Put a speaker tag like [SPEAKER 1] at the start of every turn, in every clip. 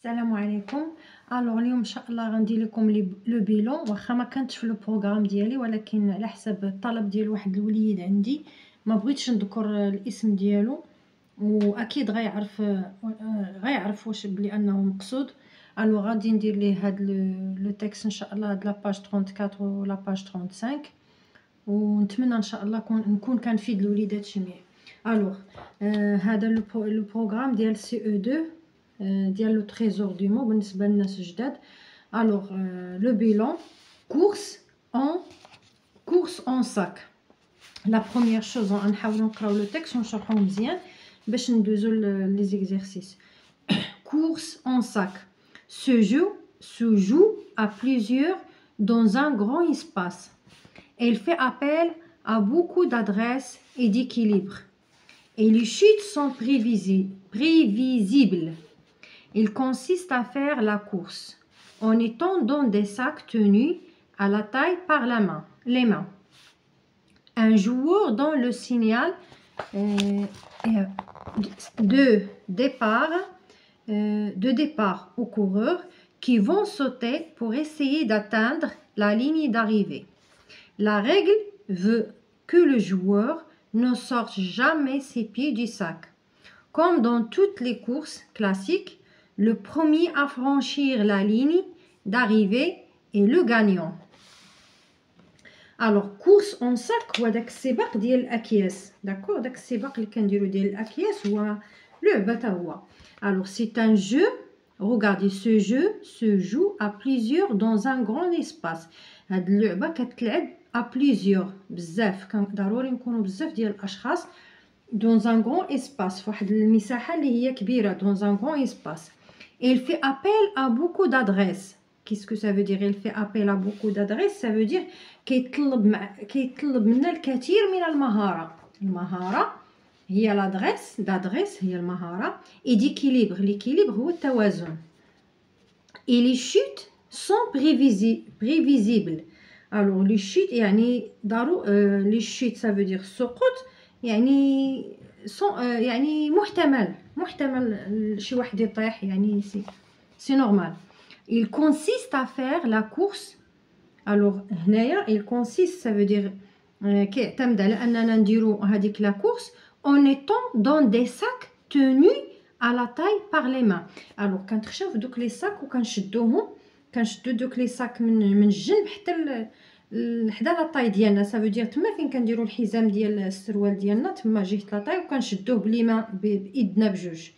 [SPEAKER 1] السلام عليكم الوغ اليوم إن شاء الله غندير لكم لو بيلون. واخا ما كانتش في البروغرام ديالي ولكن على حسب الطلب ديال واحد الوليد عندي ما بغيتش نذكر الاسم ديالو. وأكيد غيعرف غيعرف واش بلي أنه مقصود. ألو غادي ندير ليه هاد لو تكست إن شاء الله هاد لاباج 34 و لاباج 35 ونتمنى إن شاء الله نكون كنفيد الوليدات جميع. الوغ آه هذا لو بروغرام ديال سي إو 2 ديال لو تريزور دو مو بالنسبه للناس جداد الوغ لو بيلون كورس اون كورس اون ساك لا بروميير شوز غنحاولوا نقراو لو تكست ونشرحوه مزيان باش ندوزو لي زيكزارسيس كورس اون ساك Ce jeu se joue à plusieurs dans un grand espace. Elle fait appel à beaucoup d'adresses et d'équilibre. Et les chutes sont prévisibles. Il consiste à faire la course en étant dans des sacs tenus à la taille par la main, les mains. Un joueur donne le signal euh, de départ, euh, de départ aux coureurs qui vont sauter pour essayer d'atteindre la ligne d'arrivée. La règle veut que le joueur ne sorte jamais ses pieds du sac. Comme dans toutes les courses classiques, le premier à franchir la ligne d'arrivée est le gagnant. Alors, course en sac هو داك السباق ديال الاكياس داكور داك السباق اللي كنديرو ديال الاكياس هو لعبه تا هو alors c'est un jeu regardez ce jeu se joue à plusieurs dans un grand espace هاد اللعبه كتلعب à plusieurs بزاف كان ضروري نكونوا بزاف ديال الاشخاص dans un grand espace فواحد المساحه اللي هي كبيره dans un grand espace il fait appel à beaucoup d'adresses qu'est-ce que ça veut dire il fait appel à beaucoup d'adresses ça veut dire كيطلب مع كيطلب منا الكثير من المهاره المهاره هي لادريس دادريس هي المهاره اي ديكيليبر ليكيليبر هو التوازن اي لي شوت سون بريفيزيبل الوغ لي شوت يعني دارو لي شوت سا فو دير سقوط يعني سون يعني محتمل محتمل شي واحد يطيح يعني سي سي نورمال il consiste à faire la course alors هنايا il consiste ça veut dire كيعتمد على اننا نديرو هذيك لا كورس en étant dans des sacs tenus à la taille par les mains alors كنتخشاو في دوك لي ساك وكنشدوهم كنشدو دوك لي ساك من من الجنب حتى حدا لا طاي ديالنا سافو دير تما فين كنديرو الحزام ديال السروال ديالنا؟ تما جهه لا طاي وكنشدوه بليما بإيدنا بجوج.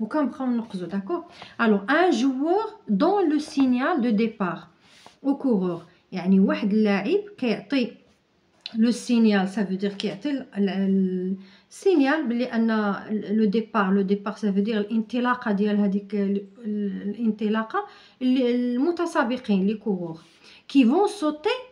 [SPEAKER 1] وكنبقاو نقزو داكوغ الوغ ان جوور دون لو سينيال دو ديبار أو كورور يعني واحد اللاعب كيعطي لو سينيال سافو دير كيعطي السينيال بلي أن لو ديبار لو ديبار سافو دير الانطلاقة ديال هذيك الانطلاقة المتسابقين لي كورور كي فون سوتي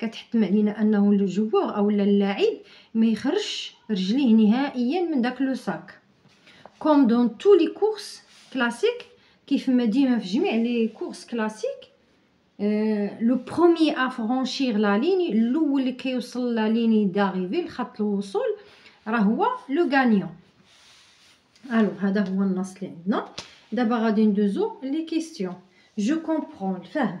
[SPEAKER 1] كتحتم علينا أنه الجوار أو اللاعب ما يخرجش رجليه نهائيا من داك لو ساك. كوم دون تو لي كورس كلاسيك كيف ما ديما في جميع لي كورس كلاسيك لو بروميي ا فرونشير لا ليني الأول اللي كيوصل لا ليني داريفي لخط الوصول راه هو لو غانيون ألو هذا هو النص اللي عندنا دابا غادي ندوزو لي كيستيون جو كومبرون الفهم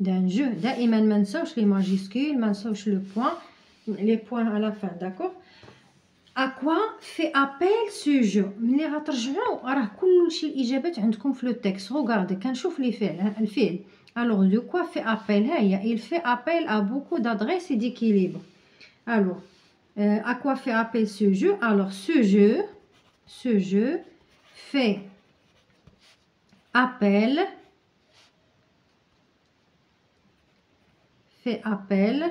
[SPEAKER 1] d'un jeu دائما ما نساوش لي ماجيسكول ما نساوش لو بوين لي بوين على فان داكوغ ا كوا في ابيل سو جو ملي غترجعوا راه كلشي الاجابات عندكم في لو تيكست روغاردي كنشوف لي فعل الفعل Alors, de quoi fait appel Il fait appel à beaucoup d'adresses et d'équilibre. Alors, euh, à quoi fait appel ce jeu Alors, ce jeu, ce jeu fait appel, fait appel,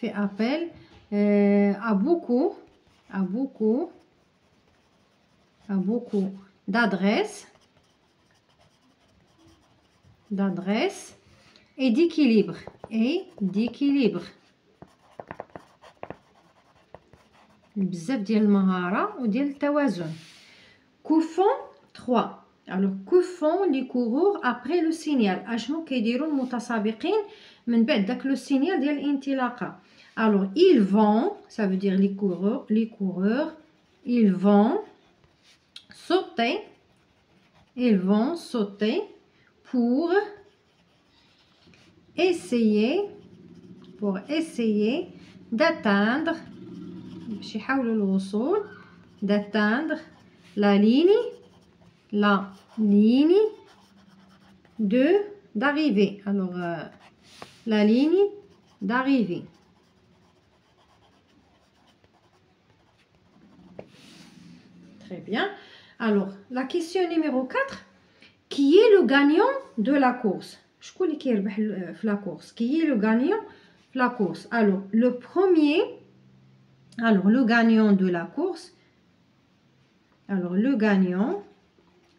[SPEAKER 1] fait appel euh, à beaucoup, à beaucoup, à beaucoup d'adresses, d'adresses et d'équilibre, et d'équilibre. بزاف ديال المهارة وديال التوازن كوفون 3 alors que font les coureurs après le signal اشنو كيديروا المتسابقين من بعد داك لو signal ديال الانطلاقه alors ils vont ça veut dire les coureurs les coureurs ils vont sauter ils vont sauter pour essayer pour essayer d'atteindre باش يحاولوا الوصول d'atteindre la ligne la ligne de d'arrivée. Alors, euh, la ligne d'arrivée. Très bien. Alors, la question numéro 4. Qui est le gagnant de la course? Je connais qui est euh, la course. Qui est le gagnant de la course? Alors, le premier, alors le gagnant de la course, alors le gagnant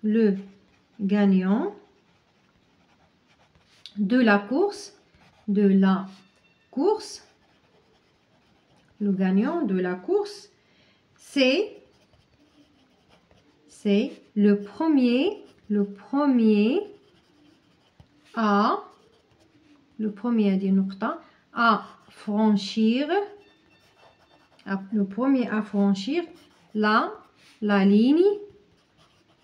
[SPEAKER 1] le gagnant de la course, de la course, le gagnant de la course, c'est c'est le premier, le premier à, le premier à à franchir le premier à franchir la, la ligne,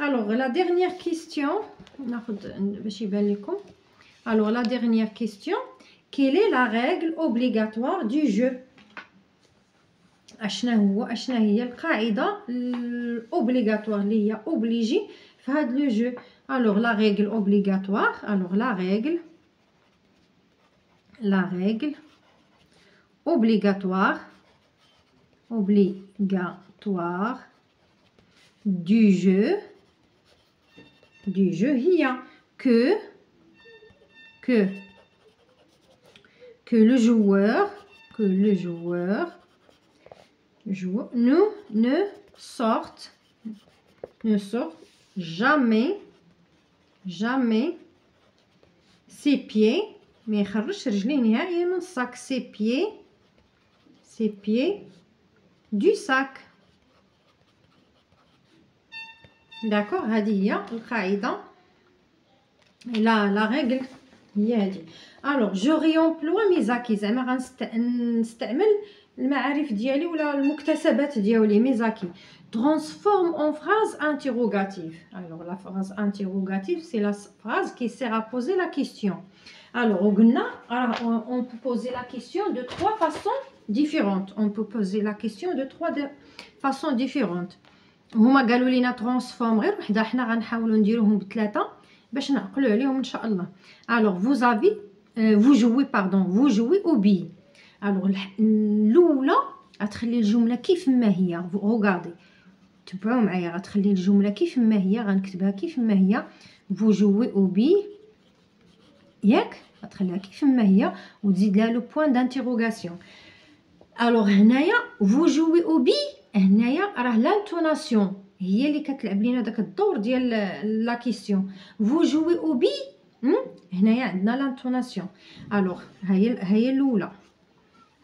[SPEAKER 1] الوغ لا ديرنيير كيستيون ناخد باش يبان لكم الوغ لا ديرنيير كيستيون كيل اي لا ريغل اوبليغاتوار دو جو اشنا هو اشنا هي القاعده الاوبليغاتوار اللي هي اوبليجي في هاد لو جو الوغ لا ريغل اوبليغاتوار الوغ لا ريغل لا ريغل اوبليغاتوار obligatoire du jeu du jeu hiya que, que, que le joueur, que le joueur joue, nous ne sorte, ne sorte jamais, jamais ses pieds, mais ses pieds, ses pieds du sac. d'accord هذه هي القاعده لا لا ريغل هي هذه الوغ جو ريومبلوا ميزاكي زعما غنستعمل المعارف ديالي ولا المكتسبات ديالي ميزاكي transforme en phrase interrogative. Alors, la phrase interrogative, c'est la phrase qui sert à poser la question. Alors, on peut poser la question de trois façons différentes. On peut poser la question de trois de façons différentes. هما قالوا لينا ترانسفورم غير وحده حنا غنحاولوا نديروهم بثلاثه باش نعقلوا عليهم إن شاء الله. الوغ فوز افي فو جوي باردون فو جوي أو بي الوغ الأولى غتخلي الجملة كيف ما هي. روغاردي تبعوا معايا غتخلي الجملة كيف ما هي غنكتبها كيف ما هي. فو جوي أو بي ياك؟ غتخليها كيف ما هي وتزيد لها لو بوين دانتيروغاسيون الوغ هنايا فو جوي أو بي هنايا راه لانتوناسيون هي اللي كتلعب لينا داك الدور ديال لا كيسيون فو جوي أو بي هنايا عندنا لانتوناسيون الوغ هي هي الأولى.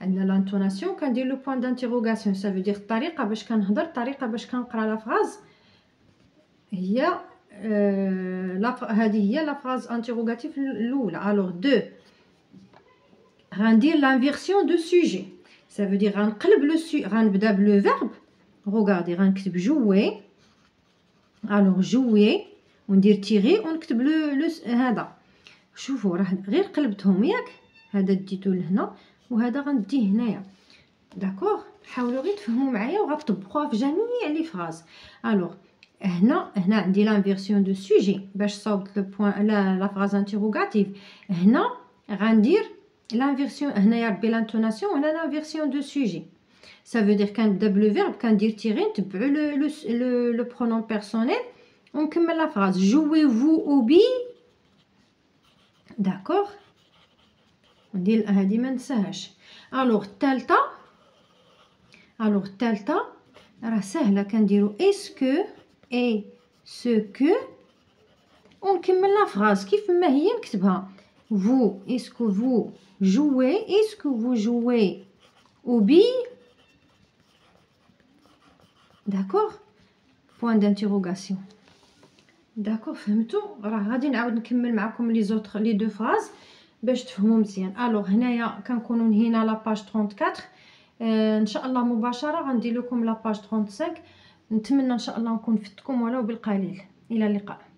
[SPEAKER 1] عندنا لانتوناسيون كندير لو بوين دانتيروغاسيون سافو دير الطريقة باش كنهضر الطريقة باش كنقرأ لا فراز هي آه هذه هي لا فراز انتيروغاتيف الأولى. الوغ دو غندير لانفيرسيون دو سوجي ça veut dire غنقلب لو سو غنبدا بلو فيرب روغاردي غنكتب جوي الوغ جوي وندير تيغي ونكتب لو لو هذا شوفوا راه غير قلبتهم ياك هذا ديتو لهنا وهذا غنديه هنايا داكوغ حاولوا غير تفهموا معايا وغتطبقوها في جميع لي فراز الوغ هنا هنا عندي لانفيرسيون دو سوجي باش صوبت لو بوين لا لا فراز انتيروغاتيف هنا غندير لانفيرسيون هنايا ربي لانتوناسيون وهنا لانفيرسيون دو سوجي ça veut dire كنبدا بلو فيرب كندير تيغي نتبعو لو لو لو برونون بيرسونيل ونكمل لا فراز جوي فو او بي داكوغ ندير هادي ما نساهاش الوغ الثالثه الوغ الثالثه راه ساهله كنديرو اسكو اي سو كو ونكمل لا فراز كيف ما هي نكتبها vous est-ce que vous jouez est-ce que vous jouez au billes d'accord point d'interrogation داكوغ فهمتوا راه غادي نعاود نكمل معكم لي زوتر لي دو فراز باش تفهموا مزيان الوغ هنايا كنكونوا نهينا لاباج 34 آه ان شاء الله مباشره غندير لكم لاباج 35 نتمنى ان شاء الله نكون فدتكم ولو بالقليل الى اللقاء